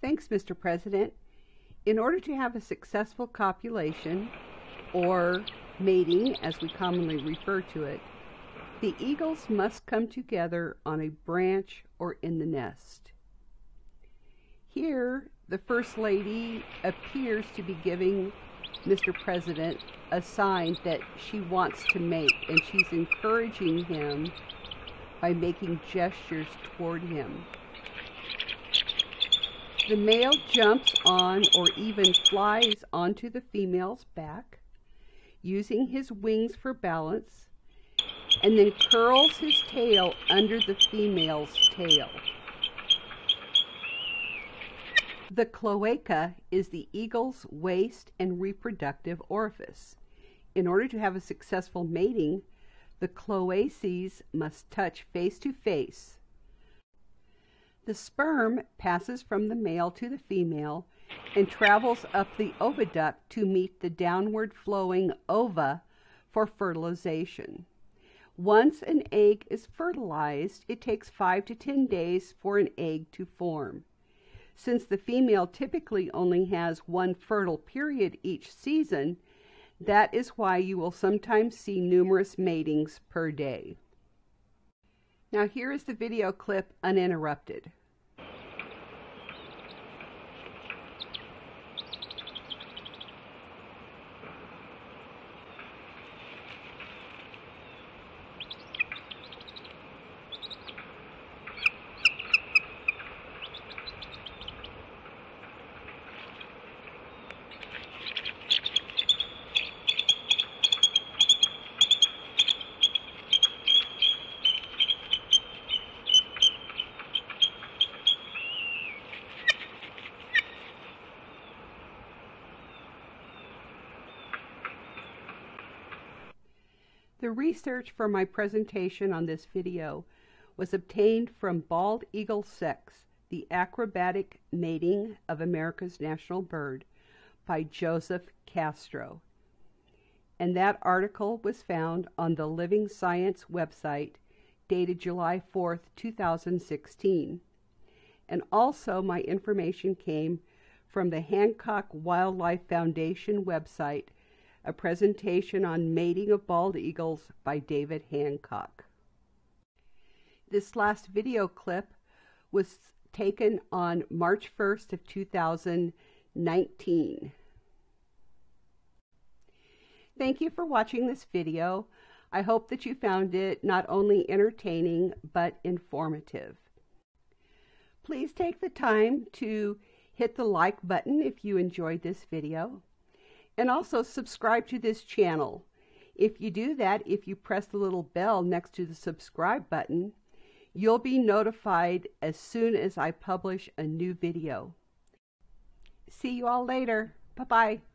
Thanks, Mr. President. In order to have a successful copulation, or mating as we commonly refer to it, the eagles must come together on a branch or in the nest. Here, the First Lady appears to be giving Mr. President a sign that she wants to mate, and she's encouraging him by making gestures toward him. The male jumps on or even flies onto the female's back, using his wings for balance, and then curls his tail under the female's tail. The cloaca is the eagle's waste and reproductive orifice. In order to have a successful mating, the cloaces must touch face to face. The sperm passes from the male to the female and travels up the oviduct to meet the downward flowing ova for fertilization. Once an egg is fertilized, it takes 5 to 10 days for an egg to form. Since the female typically only has one fertile period each season, that is why you will sometimes see numerous matings per day. Now here is the video clip uninterrupted. The research for my presentation on this video was obtained from Bald Eagle Sex, the Acrobatic Mating of America's National Bird by Joseph Castro. And that article was found on the Living Science website dated July 4th, 2016. And also my information came from the Hancock Wildlife Foundation website a presentation on mating of bald eagles by David Hancock. This last video clip was taken on March 1st of 2019. Thank you for watching this video. I hope that you found it not only entertaining but informative. Please take the time to hit the like button if you enjoyed this video and also subscribe to this channel. If you do that, if you press the little bell next to the subscribe button, you'll be notified as soon as I publish a new video. See you all later. Bye-bye.